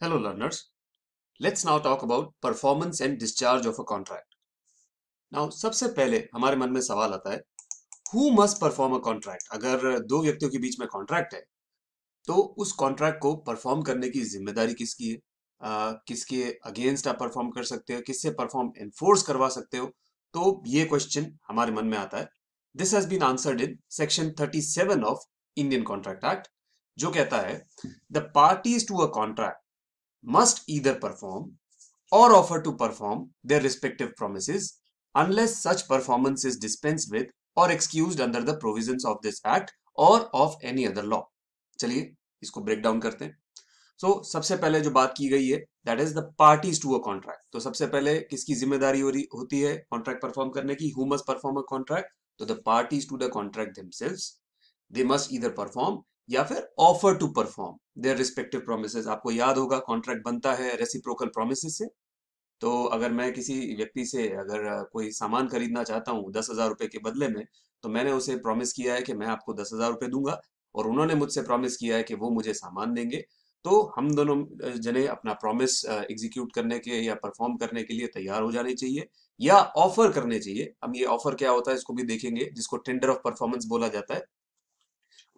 Hello learners. Let's now talk about performance and discharge of a contract. Now सबसे पहले हमारे मन में सवाल आता है who must perform a contract? अगर दो व्यक्तियों के बीच में कॉन्ट्रैक्ट है तो उस कॉन्ट्रैक्ट को परफॉर्म करने की ज़िम्मेदारी किसकी है आ, किसके अगेंस्ट आप परफॉर्म कर सकते हो किससे परफॉर्म एनफोर्स करवा सकते हो तो ये क्वेश्चन हमारे मन में आता है this has been answered in section 37 of Indian contract act जो कहता है the parties to a contract must either perform or offer to perform their respective promises unless such performance is dispensed with or excused under the provisions of this act or of any other law. चलिए इसको break down करते हैं सो so, सबसे पहले जो बात की गई है that is the parties to a contract तो सबसे पहले किसकी जिम्मेदारी हो रही होती है कॉन्ट्रैक्ट परफॉर्म करने की who must perform a contract तो the parties to the contract themselves they must either perform या फिर offer to perform their respective promise आपको याद होगा कॉन्ट्रैक्ट बनता है रेसिप्रोकल प्रोमिस से। तो अगर मैं किसी व्यक्ति से अगर कोई सामान खरीदना चाहता हूँ दस हज़ार रुपए के बदले में तो मैंने उसे प्रॉमिस किया है कि मैं आपको दस हज़ार रुपए दूँगा और उन्होंने मुझसे प्रॉमिस किया है कि वो मुझे सामान देंगे। तो हम दोनों जने अपना प्रॉमिस एग्जीक्यूट करने के या परफॉर्म करने के लिए तैयार हो जाने चाहिए या ऑफ़र करने चाहिए। हम ये ऑफ़र क्या होता है इसको भी देखेंगे, जिसको टेंडर ऑफ़ परफॉर्मेंस बोला जाता है।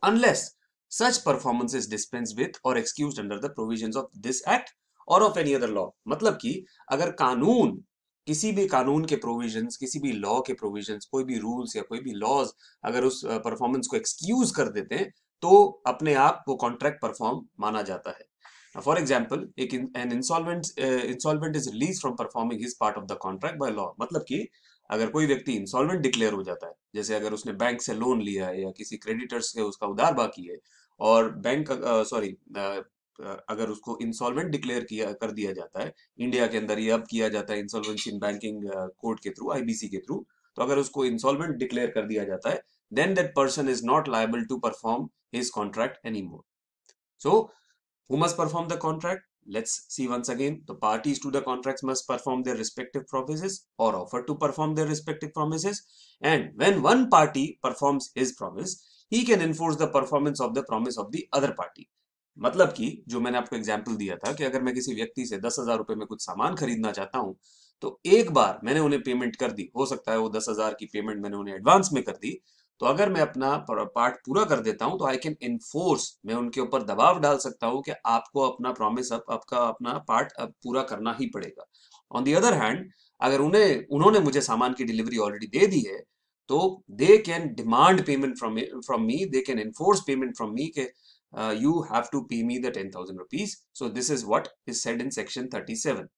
Unless such performance is dispensed with or excused under the provisions of this act और ऑफ़ एनी अदर लॉ मतलब कि अगर कानून, किसी भी कानून के प्रोविजंस किसी भी लॉ के प्रोविजंस कोई भी रूल्स या कोई भी लॉज अगर उस परफॉर्मेंस को एक्सक्यूज कर देते हैं तो अपने आप वो कॉन्ट्रैक्ट परफॉर्म माना जाता है। फॉर एग्ज़ाम्पल एक an insolvent insolvent is release from performing his part of the contract by law मतलब कि अगर कोई व्यक्ति इंसॉल्वेंट डिक्लेयर हो जाता है, जैसे अगर उसने बैंक से लोन लिया है या किसी क्रेडिटर्स से उसका उधार बाकी है और बैंक सॉरी अगर उसको इंसॉल्वेंट डिक्लेयर किया कर दिया जाता है इंडिया के अंदर ये अब किया जाता है इंसॉल्वेंसी बैंकिंग कोर्ट के थ्रू आईबीसी के थ्रू तो अगर उसको इंसॉल्वेंट डिक्लेयर कर दिया जाता है then that person is not liable to perform his contract any more so who must perform the contract let's see once again the parties to the contracts must perform their respective promises or offer to perform their respective promises and when one party performs his promise he can enforce the performance of the promise of the other party मतलब कि जो मैंने आपको example दिया था कि अगर मैं किसी व्यक्ति से दस हज़ार रुपए में कुछ सामान खरीदना चाहता हूँ तो एक बार मैंने उन्हें पेमेंट कर दी, हो सकता है वो दस हज़ार की पेमेंट मैंने उन्हें एडवांस में कर दी तो अगर मैं अपना पार्ट पूरा कर देता हूँ तो आई कैन इन्फोर्स मैं उनके ऊपर दबाव डाल सकता हूँ कि आपको अपना प्रॉमिस अब, आपका अपना पार्ट अब पूरा करना ही पड़ेगा। ऑन दी अदर हैंड अगर उन्हें, उन्होंने मुझे सामान की डिलीवरी ऑलरेडी दे दी है तो they can demand payment from from me they can enforce payment from me के you have to pay me the ten thousand rupees so this is what is said in section thirty seven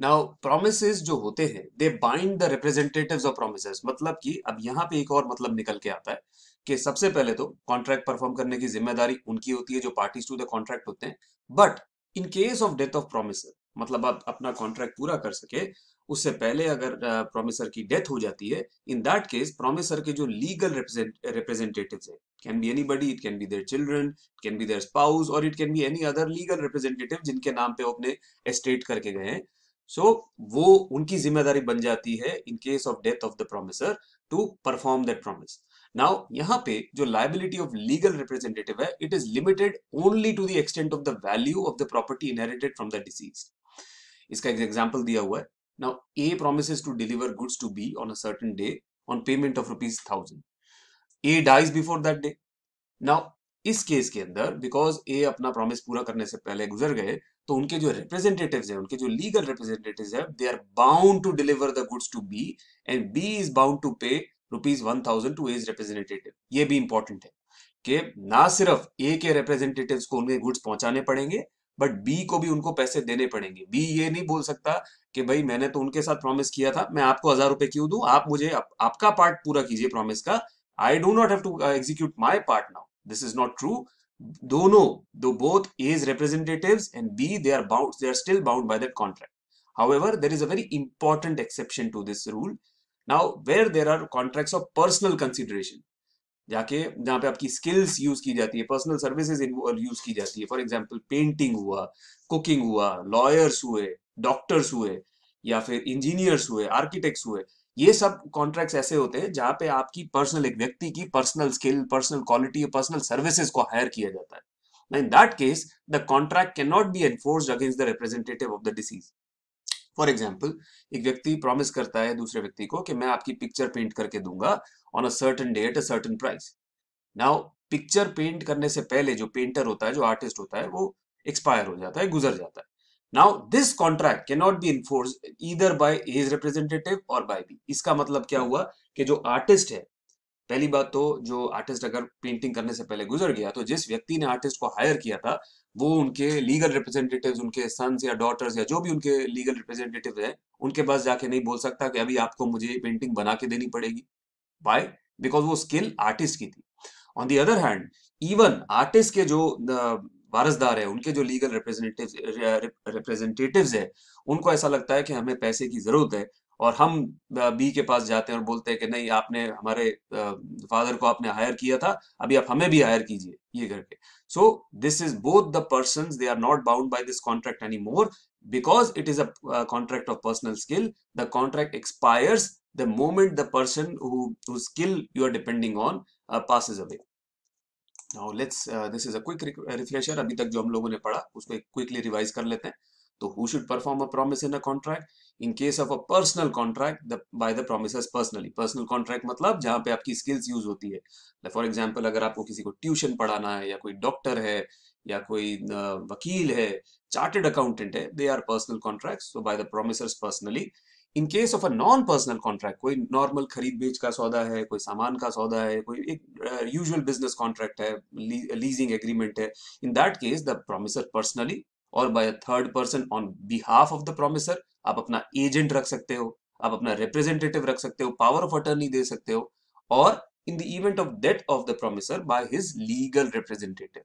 now promise जो होते हैं they bind the representative of promise मतलब कि अब यहाँ पे एक और मतलब निकल के आता है कि सबसे पहले तो कॉन्ट्रैक्ट परफॉर्म करने की ज़िम्मेदारी उनकी होती है, जो पार्टी टू द कॉन्ट्रैक्ट होते हैं. But in case of death of promise मतलब आप अपना कॉन्ट्रैक्ट पूरा कर सके उससे पहले अगर प्रोमिसर की डेथ हो जाती है इन दैट केस प्रोमिसर के जो लीगल रिप्रेजेंटेटिव है can be any it can be their children can be their spouse और it can be any other legal representative जिनके नाम पे वो अपने एस्टेट करके गए हैं। सो so, वो उनकी ज़िम्मेदारी बन जाती है in case of death of the promisor to perform that promise now यहाँ पे जो लाइबिलिटी ऑफ़ लीगल रिप्रेजेंटेटिव है it is limited only to the extent of the value of the property inherited from the deceased इसका एक example दिया हुआ है। Now, A promises to deliver goods to B on a certain day on payment of rupees thousand. A dies before that day. Now, इस case के अंदर because ए अपना promise पूरा करने से पहले गुजर गए तो उनके जो रिप्रेजेंटेटिव्स हैं उनके जो लीगल रिप्रेजेंटेटिव्स हैं they are bound to deliver the goods to B and B is bound to pay rupees one thousand to A's representative ये भी इंपॉर्टेंट है कि ना सिर्फ़ ए के रिप्रेजेंटेटिव्स को उनके गुड्स पहुँचाने पड़ेंगे बट बी को भी उनको पैसे देने पड़ेंगे। बी ये नहीं बोल सकता कि भाई मैंने तो उनके साथ प्रॉमिस किया था मैं आपको हज़ार रुपए क्यों दू? आप मुझे आप, आपका पार्ट पूरा कीजिए प्रॉमिस का। I do not have to execute my part now this is not true दोनों दो both A's representatives and B they are bound they are still bound by that contract however there is a very important exception to this rule. Now where there are contracts of personal consideration जाके जहाँ पे आपकी skills use की जाती है personal services use की जाती है। फॉर एग्ज़ाम्पल पेंटिंग हुआ कुकिंग हुआ लॉयर्स हुए डॉक्टर्स हुए, या फिर इंजीनियर्स हुए आर्किटेक्ट्स हुए, ये सब कॉन्ट्रैक्ट्स ऐसे होते हैं जहाँ पे आपकी पर्सनल एक व्यक्ति की personal skill personal quality personal services को हायर किया जाता है। In that case, the contract cannot be enforced against the representative of the deceased for example एक व्यक्ति प्रॉमिस करता है दूसरे व्यक्ति को कि मैं आपकी पिक्चर पेंट करके दूँगा on a certain day at a certain price now picture paint करने से पहले जो पेंटर होता है, जो आर्टिस्ट होता है, वो एक्सपायर हो जाता है, गुजर जाता है. Now this contract can not be enforce either by his representative और बाय बी इसका मतलब क्या हुआ कि जो आर्टिस्ट है, पहली बात तो जो आर्टिस्ट अगर पेंटिंग करने से पहले गुजर गया तो जिस व्यक्ति ने आर्टिस्ट को हायर किया था वो उनके लीगल रिप्रेजेंटेटिव्स उनके सन्स या डॉटर्स या जो भी उनके लीगल रिप्रेजेंटेटिव है, उनके पास जाके नहीं बोल सकता कि अभी आपको मुझे पेंटिंग बना के देनी पड़ेगी। बाय बिकॉज़ वो स्किल आर्टिस्ट की थी। On the other hand even artist के जो वारसदार है, उनके जो लीगल रिप्रेजेंटेटिव रिप्रेजेंटेटिव्स है, उनको ऐसा लगता है कि हमें पैसे की ज़रूरत है और हम बी के पास जाते हैं और बोलते हैं कि नहीं आपने हमारे फादर को आपने हायर किया था अभी आप हमें भी हायर कीजिए ये करके। So this is both the person they are not bound by this contract any more because it is a contract of personal skill the contract expires the moment the person who skill you are depending on passes away. Now let's uh, this is a quick refresher अभी तक जो हम लोगों ने पढ़ा उसको quickly revise कर लेते तो who should perform a promise in a contract in case of a personal contract by the promise personally personal contract मतलब जहाँ पे आपकी स्किल्स यूज़ होती है। फॉर एग्ज़ाम्पल अगर आपको किसी को ट्यूशन पढ़ाना है या कोई डॉक्टर है या कोई वकील है चार्टेड अकाउंटेंट है they are personal contract so by the promise personally in case of a non personal contract कोई नॉर्मल खरीद बेच का सौदा है, कोई सामान का सौदा है, कोई एक यूजुअल बिज़नेस कॉन्ट्रैक्ट है लीजिंग एग्रीमेंट है in that case the promisor personally और by third person on behalf of the promisor आप अपना एजेंट रख सकते हो, आप अपना रिप्रेजेंटेटिव रख सकते हो पावर ऑफ़ अटर्नी दे सकते हो, और in the event of death of the promisor by his legal representative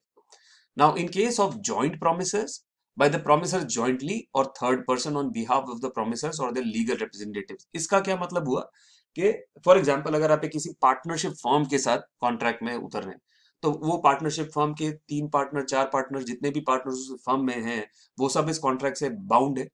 now in case of joint promisors by the promisor jointly or third person on behalf of the promisors or their legal representatives. इसका क्या मतलब हुआ? कि for example अगर आप किसी partnership form के साथ कॉन्ट्रैक्ट में उतर रहे हैं तो वो पार्टनरशिप फर्म के तीन पार्टनर चार पार्टनर जितने भी पार्टनर फर्म में हैं वो सब इस कॉन्ट्रैक्ट से बाउंड है।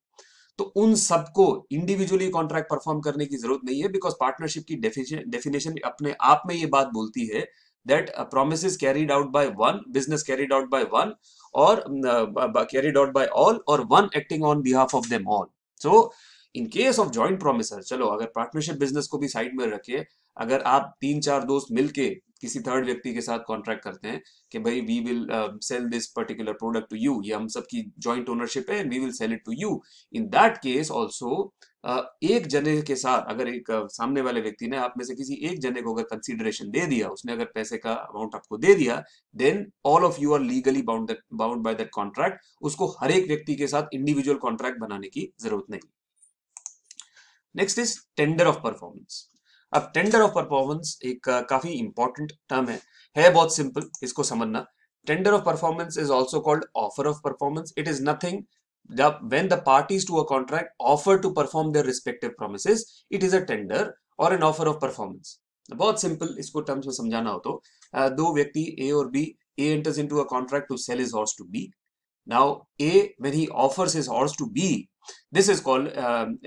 तो उन सबको इंडिविजुअली कॉन्ट्रैक्ट परफॉर्म करने की ज़रूरत नहीं है बिकॉज़ पार्टनरशिप की डेफिनेशन अपने आप में ये बात बोलती है a promise is carried out by one business carried out by one or uh, carried out by all or one acting on behalf of them all. So in case of joint promisor चलो अगर partnership business को भी side में रखिए अगर आप तीन चार दोस्त मिलके किसी थर्ड व्यक्ति के साथ कॉन्ट्रैक्ट करते हैं कि भाई we will sell this particular product to you ये हम सबकी जॉइंट ओनरशिप है we will sell it to you in that case also एक जने के साथ अगर एक uh, सामने वाले व्यक्ति ने आप में से किसी एक जने को अगर कंसिडरेशन दे दिया उसने अगर पैसे का अमाउंट आपको दे दिया then all of you are legally bound bound by that contract उसको हर एक व्यक्ति के साथ इंडिविजुअल कॉन्ट्रैक्ट बनाने की ज़रूरत नहीं। Next is tender of performance अब टेंडर ऑफ़ परफॉर्मेंस एक काफ़ी इंपॉर्टेंट टर्म है। है बहुत सिंपल इसको समझना। Tender of performance is also called offer of performance it is nothing when the parties to a contract offer to perform their respective promise it is a tender और an offer of performance बहुत simple इसको terms में समझाना हो तो। दो व्यक्ति A और B A enters into a contract to sell his horse to B now A when he offers his horse to B this is called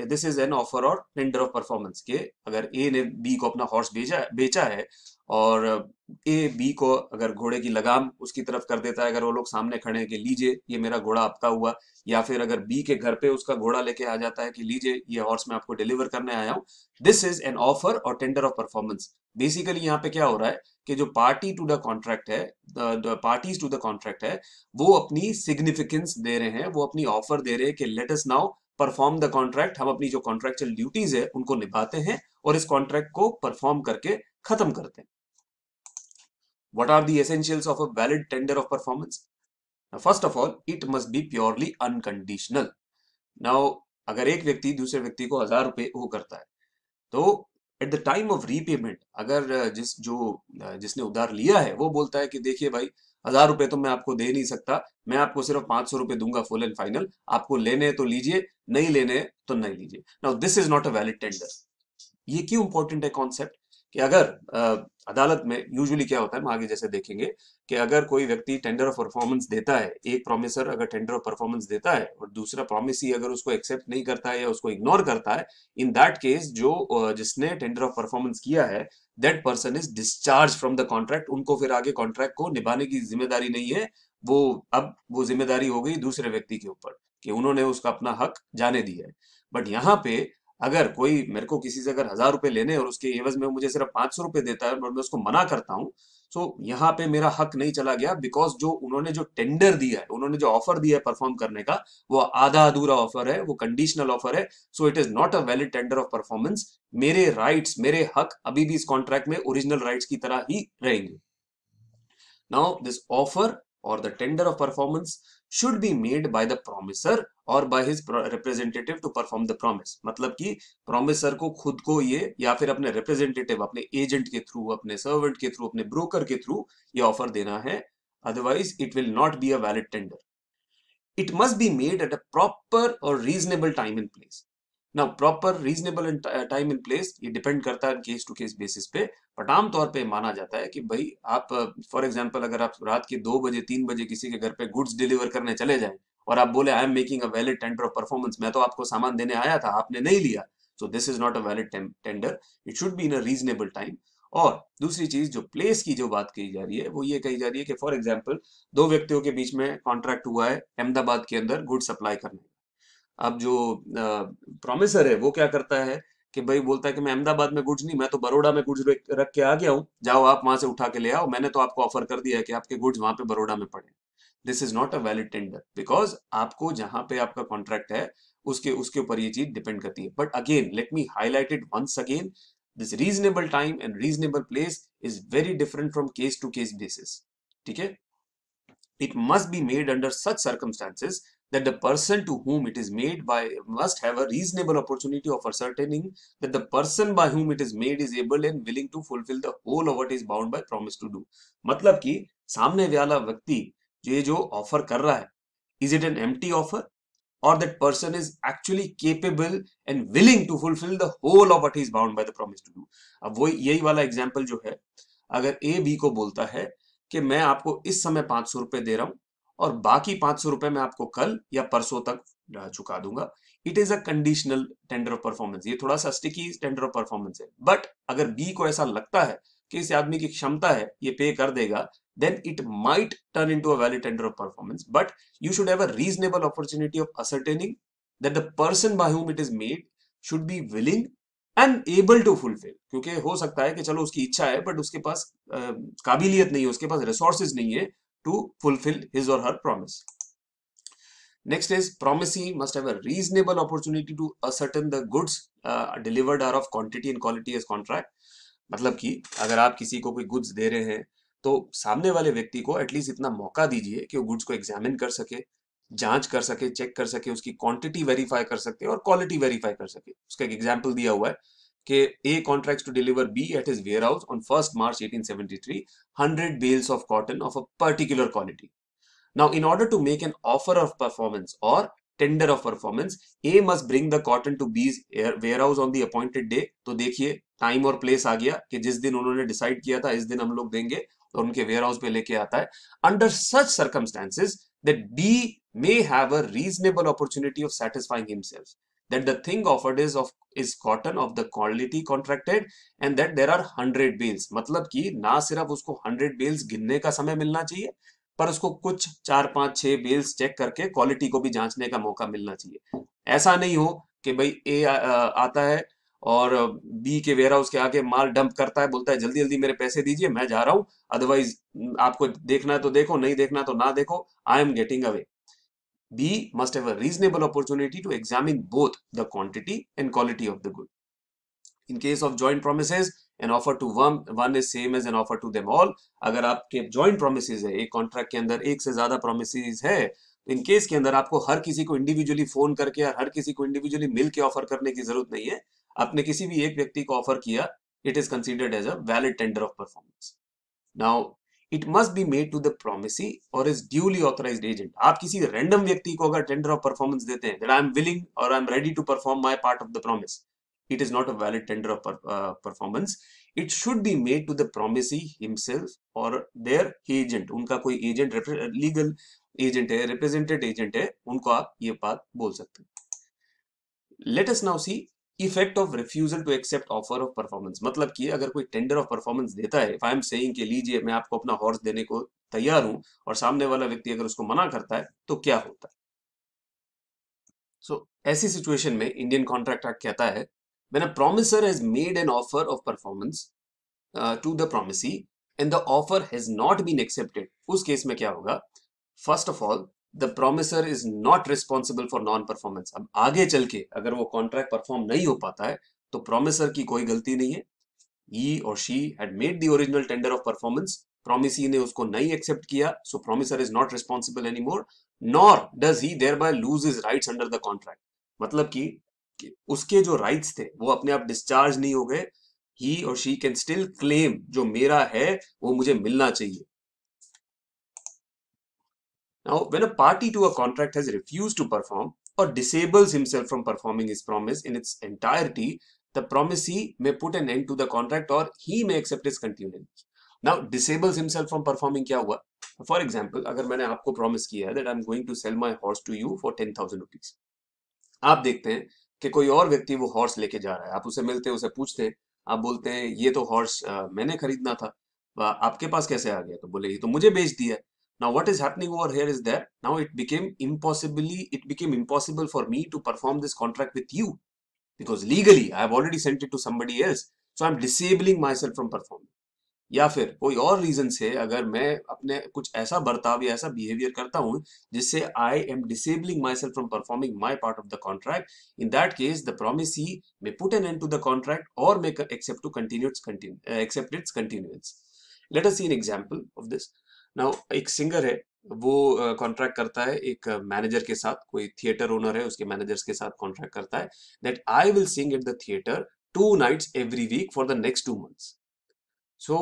this is an offer और tender of performance के अगर ए ने B को अपना horse बेचा बेचा है और ए बी को अगर घोड़े की लगाम उसकी तरफ़ कर देता है, अगर वो लोग सामने खड़े हैं कि लीजिए, ये मेरा घोड़ा आपका हुआ, या फिर अगर बी के घर पे उसका घोड़ा लेके आ जाता है कि लीजिए, ये हॉर्स मैं आपको डिलीवर करने आया हूँ। दिस इज़ एन ऑफ़र और टेंडर ऑफ़ परफॉर्मेंस बेसिकली यहाँ पे क्या हो रहा है कि जो पार्टी टू द कॉन्ट्रैक्ट है पार्टीज़ टू द कॉन्ट्रैक्ट है वो अपनी सिग्निफिकेंस दे रहे हैं वो अपनी ऑफ़र दे रहे हैं कि let us now perform the contract हम अपनी जो कॉन्ट्रैक्चुअल ड्यूटीज़ है उनको निभाते हैं और इस कॉन्ट्रैक्ट को परफॉर्म करके खत्म करते हैं What are the essentials of a valid tender of performance? Now, first of all, it must be purely unconditional. अगर एक व्यक्ति दूसरे व्यक्ति को हज़ार रुपए वो करता है तो at the time of repayment अगर जिस, जो जिसने उधार लिया है, वो बोलता है कि देखिए भाई, हज़ार रुपए तो मैं आपको दे नहीं सकता, मैं आपको सिर्फ़ पाँच सौ रुपए दूँगा फुल एंड फाइनल आपको लेने तो लीजिए, नहीं लेने तो नहीं लीजिए। Now this is not a valid tender ये क्यों इंपॉर्टेंट है कॉन्सेप्ट कि अगर अदालत में यूजुअली क्या होता है, हम आगे जैसे देखेंगे कि अगर कोई व्यक्ति टेंडर ऑफ़ परफॉर्मेंस देता है, एक प्रोमिसर अगर टेंडर ऑफ़ परफॉर्मेंस देता है और दूसरा प्रोमिस ही अगर उसको एक्सेप्ट नहीं करता है या उसको इग्नोर करता है इन दैट केस जो जिसने टेंडर ऑफ़ परफॉर्मेंस किया है that person is discharge from the contract उनको फिर आगे कॉन्ट्रैक्ट को निभाने की ज़िम्मेदारी नहीं है, वो अब वो ज़िम्मेदारी हो गई दूसरे व्यक्ति के ऊपर कि उन्होंने उसका अपना हक जाने दिया है। बट यहाँ पे अगर कोई मेरे को किसी से अगर हज़ार रुपए लेने और उसके एवज में मुझे सिर्फ़ पाँच सौ रुपए देता है और मैं उसको मना करता हूँ सो यहाँ पे मेरा हक नहीं चला गया बिकॉज़ जो उन्होंने जो टेंडर दिया है, उन्होंने जो ऑफ़र दिया है परफॉर्म करने का, वो आधा अधूरा ऑफ़र है, वो कंडीशनल ऑफ़र है so it is not a valid tender of performance मेरे राइट्स मेरे हक अभी भी इस कॉन्ट्रैक्ट में ओरिजिनल राइट्स की तरह ही रहेंगे। नाउ दिस ऑफ़र और the tender of performance should be made by the promiser और by his representative to perform the promise मतलब कि promiser को खुद को ये या फिर अपने representative अपने agent के through अपने servant के through अपने broker के through ये offer देना है otherwise it will not be a valid tender it must be made at a proper or reasonable time and place ना proper reasonable time in place ये depend करता है केस टू केस बेसिस पे but आमतौर पे माना जाता है कि भाई, आप फॉर एग्जांपल अगर आप रात के दो बजे, तीन बजे किसी के घर पे गुड्स डिलीवर करने चले जाएँ, और आप बोले I am making a valid tender of performance मैं तो आपको सामान देने आया था, आपने नहीं लिया। So this is not a valid tender it should be in a reasonable time और दूसरी चीज़ जो प्लेस की जो बात कही जा रही है, वो ये कही जा रही है कि फॉर एग्ज़ाम्पल दो व्यक्तियों के बीच में कॉन्ट्रैक्ट हुआ है, अहमदाबाद के अंदर गुड सप्लाई करने। अब जो प्रोमिसर है, वो क्या करता है कि भाई बोलता है कि मैं अहमदाबाद में गुड्स नहीं, मैं तो बड़ोड़ा में गुड्स रख के आ गया हूँ। जाओ आप वहाँ से उठा के ले आओ, मैंने तो आपको ऑफ़र कर दिया है कि आपके गुड्स वहाँ पे बड़ोड़ा में पड़े। This is not a valid tender because आपको जहाँ पे आपका कॉन्ट्रैक्ट है, उसके उसके ऊपर ये चीज़ डिपेंड करती है। But again let me highlight it once again this reasonable time and reasonable place is very different from case to case basis ठीक है? It must be made under such circumstances that the person to whom it is made by must have a reasonable opportunity of ascertaining that the person by whom it is made is able and willing to fulfill the whole of what is bound by promise to do मतलब कि सामने वाला व्यक्ति ये जो offer कर रहा है is it an empty offer or that person is actually capable and willing to fulfill the whole of what he is bound by the promise to do वो यही वाला एग्जांपल जो है अगर ए बी को बोलता है कि मैं आपको इस समय पाँच सौ रुपए दे रहा हूँ और बाकी पाँच सौ रुपए मैं आपको कल या परसों तक चुका दूँगा। It is a conditional tender of performance ये थोड़ा सा स्टिकी टेंडर ऑफ़ परफॉर्मेंस है। बट अगर बी को ऐसा लगता है कि इस आदमी की क्षमता है, ये पे कर देगा then it might turn in to valid tender of performance but you should have a reasonable opportunity of ascertaining that the person by whom it is made should be willing and able to fulfil क्योंकि हो सकता है कि चलो उसकी इच्छा है but उसके पास काबिलियत नहीं है, उसके पास रिसोर्सेज नहीं है to fulfill his or her promise. Next is promisee must have a reasonable opportunity to ascertain the goods uh, delivered are of quantity and quality as contract. मतलब कि अगर आप किसी को कोई गुड्स दे रहे हैं तो सामने वाले व्यक्ति को एटलीस्ट इतना मौका दीजिए कि वो गुड्स को एग्जामिन कर सके जाँच कर सके चेक कर सके उसकी क्वांटिटी वेरीफाई कर सके और क्वालिटी वेरीफाई कर सके उसका एक एग्ज़ाम्पल दिया हुआ है के A contract to deliver B at his warehouse on first March 1873 hundred bales of cotton of a particular quality now in order to make an offer of performance और tender of performance A must bring the cotton to B's warehouse on the day तो देखिए time और place आ गया कि जिस दिन उन्होंने decide किया था, इस दिन हम लोग देंगे और उनके वेयर हाउस पे लेके आता है। Under such circumstances that B may have a reasonable opportunity of satisfying himself that the thing offered is of, is cotton of the quality contracted and that there are 100 bales मतलब कि ना सिर्फ़ उसको 100 bales गिनने का समय मिलना चाहिए, पर उसको कुछ चार, पाँच, छह बेल्स चेक करके क्वालिटी को भी जांचने का मौका मिलना चाहिए। ऐसा नहीं हो कि भाई ए आता है और बी के वेयर हाउस के आगे माल डंप करता है, बोलता है, जल्दी जल्दी मेरे पैसे दीजिए, मैं जा रहा हूँ अदरवाइज़ आपको देखना है तो देखो, नहीं देखना तो ना देखो I am getting away B must have a reasonable opportunity to examine both the quantity and quality of the good. In case of joint promises, an offer to one one is same as an offer to them all. अगर आपके joint promises है एक contract के अंदर एक से ज़्यादा promises है तो इन केस के अंदर आपको हर किसी को इंडिविजुअली फ़ोन करके और हर किसी को इंडिविजुअली मिल के ऑफ़र करने की ज़रूरत नहीं है आपने किसी भी एक व्यक्ति को ऑफ़र किया it is considered as a valid tender of performance now it must be made to the promisee और इज़ ड्यूली ऑथराइज्ड एजेंट आप किसी रैंडम व्यक्ति को अगर टेंडर ऑफ़ परफॉर्मेंस देते हैं आई एम विलिंग और I am ready to perform my part of the promise is not a valid tender of uh, performance. It should be made to the promisee himself or their agent. उनका कोई agent legal agent है represented agent है उनको आप ये बात बोल सकते हैं। Let now see effect of refusal to accept offer of performance मतलब कि अगर कोई टेंडर ऑफ़ परफॉर्मेंस देता है आई एम सेइंग कि लीजिए मैं आपको अपना हॉर्स देने को तैयार हूँ और सामने वाला व्यक्ति अगर उसको मना करता है तो क्या होता है? सो so, ऐसी सिचुएशन में इंडियन कॉन्ट्रैक्ट एक्ट कहता है when a promisor has made an offer of performance to the promisee and the offer has not been accepted उस केस में क्या होगा? First of all the promisor is not responsible for non performance अब आगे चल के अगर वो कॉन्ट्रैक्ट परफॉर्म नहीं हो पाता है तो प्रोमिसर की कोई गलती नहीं है। ही और she had made the original tender of performance promisee ने उसको नहीं एक्सेप्ट किया so promisor is not responsible any more nor does he thereby lose his rights under the contract मतलब कि, कि उसके जो राइट्स थे वो अपने आप डिस्चार्ज नहीं हो गए। ही और शी कैन स्टिल क्लेम जो मेरा है वो मुझे मिलना चाहिए। Now, when a party to a contract has refused to perform or disables himself from performing his promise in its entirety, the promisee may put an end to the contract or he may accept its continuance. Now, disables himself from performing क्या हुआ? For example, अगर मैंने आपको promise किया है that I'm going to sell my horse to you for 10,000 rupees. आप देखते हैं कि कोई और व्यक्ति वो हॉर्स लेके जा रहा है आप उसे मिलते हैं उसे पूछते हैं आप बोलते हैं ये तो हॉर्स मैंने खरीदना था आपके पास कैसे आ गया तो बोले ये तो मुझे बेच दिया Now what is happening over here is that now it became impossibly, it became impossible for me to perform this contract with you because legally I have already sent it to somebody else. So I'm disabling myself from performing. या फिर कोई और reason से अगर मैं अपने कुछ ऐसा बर्ताव या ऐसा बिहेवियर करता हूं जिससे I am disabling myself from performing my part of the contract in that case the promisee may put an end to the contract or may accept to continue accept its continuance let us see an example of this now एक singer है वो contract uh, करता है एक manager uh, के साथ कोई theatre owner है उसके मैनेजर्स के साथ कॉन्ट्रैक्ट करता है that I will sing at the theatre two nights every week for the next two months so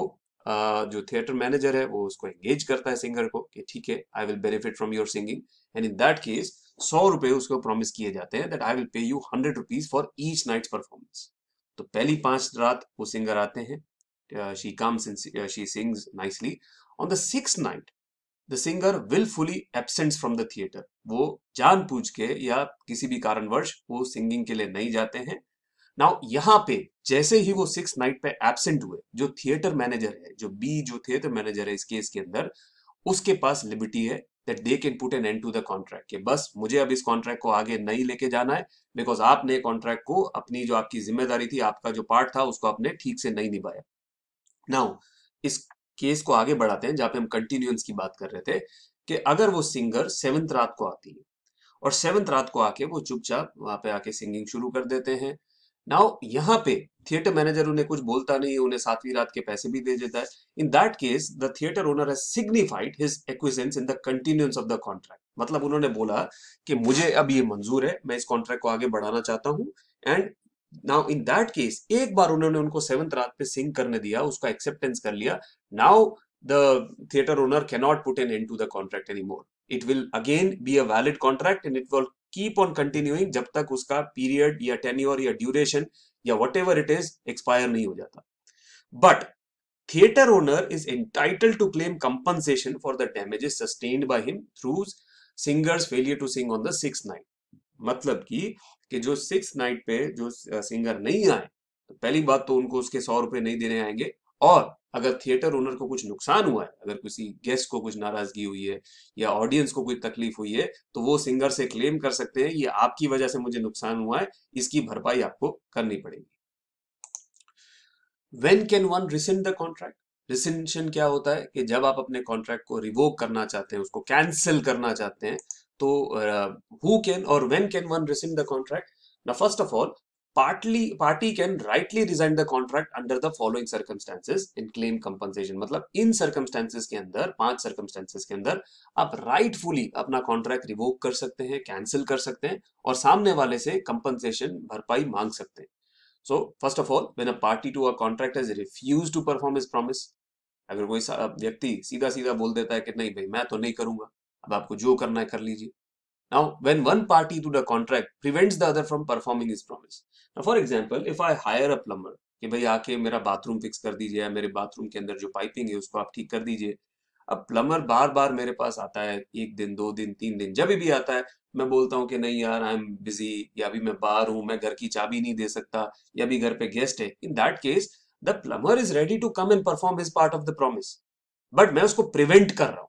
जो थिएटर मैनेजर है वो उसको एंगेज करता है सिंगर को कि ठीक है I will benefit from your singing and in that case सौ रुपए उसको प्रॉमिस किए जाते हैं that I will pay you hundred rupees for each nights performance तो पहली पाँच रात वो सिंगर आते हैं she comes she sings nicely On the sixth night, the singer willfully absents from the theater. वो जान पूछ के या किसी भी कारणवश वो सिंगिंग के लिए नहीं जाते हैं। नाउ यहाँ पे जैसे ही वो सिक्स नाइट पे एबसेंट हुए जो थिएटर मैनेजर है जो बी जो थिएटर मैनेजर है इस केस के अंदर उसके पास लिबर्टी है that they can put an end to the contract कि। बस मुझे अब इस कॉन्ट्रैक्ट को आगे नहीं लेके जाना है बिकॉज़ आपने कॉन्ट्रैक्ट को अपनी जो आपकी ज़िम्मेदारी थी आपका जो पार्ट था उसको आपने ठीक से नहीं निभाया। नाउ इस केस को आगे बढ़ाते हैं, जहाँ पे हम कंटिन्यूंस की बात कर रहे थे, कि अगर वो सिंगर सेवंथ रात को आती है, और सेवंथ रात को आके वो चुपचाप वहाँ पे आके सिंगिंग शुरू कर देते हैं। नाउ यहाँ पे थिएटर मैनेजर उन्हें कुछ बोलता नहीं उन्हें सातवीं रात के पैसे भी दे देता है। In that case the theatre owner has signified his acquiescence in the continuance of the contract मतलब उन्होंने बोला कि मुझे अब ये मंजूर है, मैं इस कॉन्ट्रैक्ट को आगे बढ़ाना चाहता हूँ and now in that case एक बार उन्होंने उनको सेवंथ रात पे सिंग करने दिया, उसका एक्सेप्टेंस कर लिया। Now the theatre owner cannot put an end to the contract any more it will again be a valid contract and it will keep on continuing जब तक उसका पीरियड या टेन्योर या ड्यूरेशन या whatever it is expire नहीं हो जाता। But theater owner is entitled to claim compensation for the damages sustained by him through singer's failure to sing on the sixth night. मतलब कि कि जो सिक्स नाइट पे जो सिंगर नहीं आए तो पहली बात तो उनको उसके सौ रुपए नहीं देने आएँगे। और अगर थिएटर ओनर को कुछ नुकसान हुआ है, अगर किसी गेस्ट को कुछ नाराज़गी हुई है या ऑडियंस को कोई तकलीफ़ हुई है तो वो सिंगर से क्लेम कर सकते हैं, ये आपकी वजह से मुझे नुकसान हुआ है, इसकी भरपाई आपको करनी पड़ेगी। When can one rescind the contract rescission क्या होता है कि जब आप अपने कॉन्ट्रैक्ट को रिवोक करना चाहते हैं, उसको कैंसिल करना चाहते हैं तो हु कैन और when can one receive the contract न first of all partly party can rightly resign the contract under the following circumstances in claim compensation मतलब इन सर्कमस्टेंसेज के अंदर, पाँच सर्कमस्टेंसेज के अंदर, आप राइटफुली अपना कॉन्ट्रैक्ट रिवोक कर सकते हैं कैंसिल कर सकते हैं और सामने वाले से कंपनसेशन भरपाई मांग सकते हैं। So first of all when a party to a contract has refuse to perform his promise अगर कोई व्यक्ति सीधा सीधा बोल देता है कि नहीं भाई, मैं तो नहीं करूँगा। अब आपको जो करना है कर लीजिए। Now, when one party to the contract prevents the other from performing his promise. Now, for example, if I hire a कि भाई आके मेरा बाथरूम फिक्स कर दीजिए या मेरे बाथरूम के अंदर जो पाइपिंग है उसको आप ठीक कर दीजिए। अब प्लम्बर बार बार मेरे पास आता है एक दिन दो दिन तीन दिन जब भी आता है मैं बोलता हूँ कि नहीं यार आई एम बिज़ी या अभी मैं बाहर हूँ मैं घर की चाबी नहीं दे सकता या अभी घर पे गेस्ट है। In that case the plumber is ready to come and perform his part of the promise but मैं उसको प्रिवेंट कर रहा हूँ।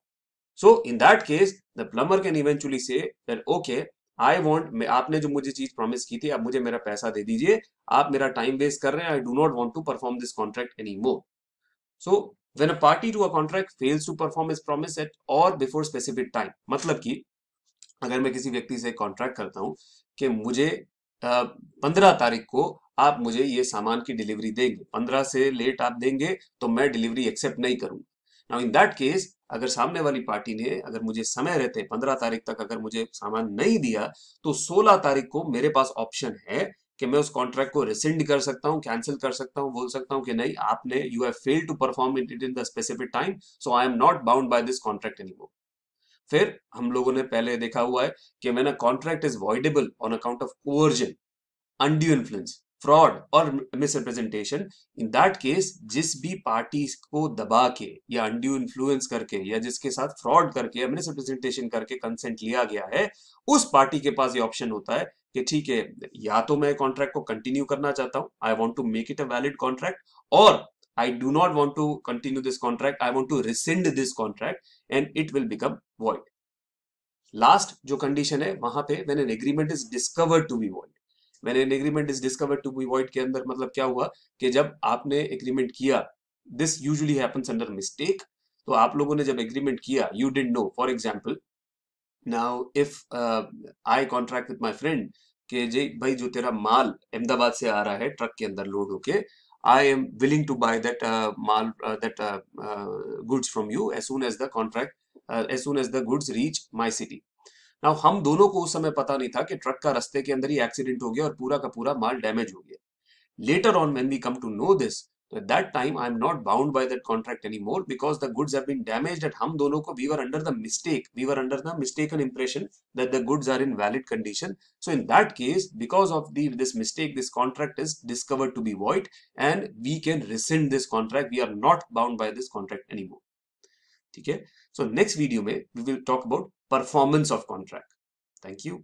So in that case the plumber can eventually say that okay I want आपने जो मुझे चीज़ promise की थी, आप मुझे मेरा पैसा दे दीजिए। आप मेरा टाइम वेस्ट कर रहे हैं। I do not want to perform this contract any more so when a party to a contract fails to perform its promise at or before specific time मतलब कि अगर मैं किसी व्यक्ति से कॉन्ट्रैक्ट करता हूँ कि मुझे पंद्रह तारीख को आप मुझे ये सामान की डिलीवरी देंगे। पंद्रह से लेट आप देंगे तो मैं डिलीवरी एक्सेप्ट नहीं करूँगा। नाउ इन दैट केस अगर सामने वाली पार्टी ने अगर मुझे समय रहते, पंद्रह तारीख तक अगर मुझे सामान नहीं दिया तो सोलह तारीख को मेरे पास ऑप्शन है कि मैं उस कॉन्ट्रैक्ट को रिसेंड कर सकता हूँ कैंसिल कर सकता हूँ, बोल सकता हूँ कि नहीं, आपने you have failed to perform it in the specific time so I am not bound by this contract anymore फिर हम लोगों ने पहले देखा हुआ है कि मैंने contract is voidable on account of coercion undue influence fraud और मिसरिप्रेजेंटेशन इन दैट केस, जिस भी पार्टी को दबा के या अनड्यू इन्फ्लुएंस करके या जिसके साथ फ्रॉड करके या मिसरिप्रेजेंटेशन करके कंसेंट लिया गया है, उस पार्टी के पास ये ऑप्शन होता है कि ठीक है, या तो मैं कॉन्ट्रैक्ट को कंटिन्यू करना चाहता हूँ I want to make it a valid contract और I do not want to continue this contract I want to rescind this contract and it will become void last जो कंडीशन है, वहाँ पे when an agreement is discovered to be void when an agreement is discovered to be void के अंदर मतलब क्या हुआ कि जब आपने एग्रीमेंट किया this usually happens under mistake तो आप लोगों ने जब एग्रीमेंट किया you did no for example now if I contract with my friend कि जे, भाई जो तेरा माल अहमदाबाद से आ रहा है ट्रक के अंदर लोड होके I am willing to buy that maal that goods from you as soon as the contract as soon as the goods reach my city now हम दोनों को उस समय पता नहीं था कि ट्रक का रस्ते के अंदर ही एक्सीडेंट हो गया और पूरा का पूरा माल डैमेज हो गया later on when we come to know this So at that time, I'm not bound by that contract anymore because the goods have been damaged at hum dono ko we were under the mistake. We were under the mistaken impression that the goods are in valid condition. So in that case, because of the this mistake, this contract is discovered to be void and we can rescind this contract. We are not bound by this contract anymore. ठीक है so next video में we will talk about performance of contract thank you